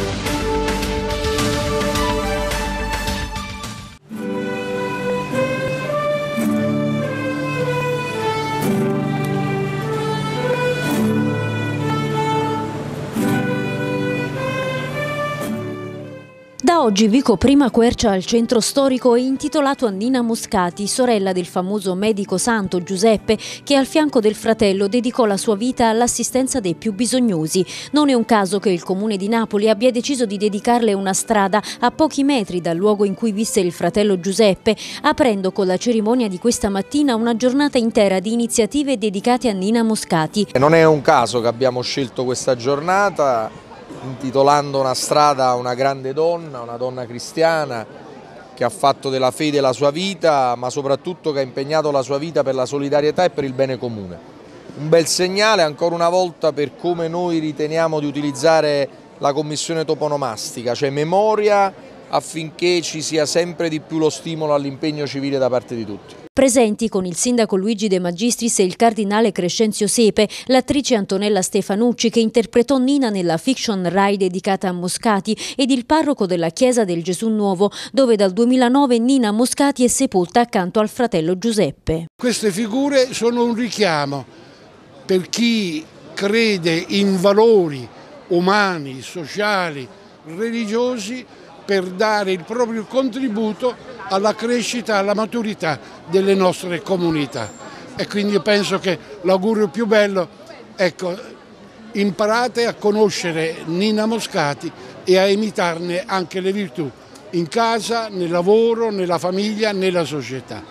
Thank you. Oggi Vico Prima Quercia al centro storico è intitolato a Nina Moscati, sorella del famoso medico santo Giuseppe, che al fianco del fratello dedicò la sua vita all'assistenza dei più bisognosi. Non è un caso che il comune di Napoli abbia deciso di dedicarle una strada a pochi metri dal luogo in cui visse il fratello Giuseppe, aprendo con la cerimonia di questa mattina una giornata intera di iniziative dedicate a Nina Moscati. Non è un caso che abbiamo scelto questa giornata intitolando una strada a una grande donna, una donna cristiana che ha fatto della fede la sua vita, ma soprattutto che ha impegnato la sua vita per la solidarietà e per il bene comune. Un bel segnale ancora una volta per come noi riteniamo di utilizzare la commissione toponomastica, cioè memoria affinché ci sia sempre di più lo stimolo all'impegno civile da parte di tutti. Presenti con il sindaco Luigi De Magistris e il cardinale Crescenzio Sepe, l'attrice Antonella Stefanucci che interpretò Nina nella fiction Rai dedicata a Moscati ed il parroco della chiesa del Gesù Nuovo, dove dal 2009 Nina Moscati è sepolta accanto al fratello Giuseppe. Queste figure sono un richiamo per chi crede in valori umani, sociali, religiosi per dare il proprio contributo alla crescita, alla maturità delle nostre comunità. E quindi penso che l'augurio più bello, ecco, imparate a conoscere Nina Moscati e a imitarne anche le virtù in casa, nel lavoro, nella famiglia, nella società.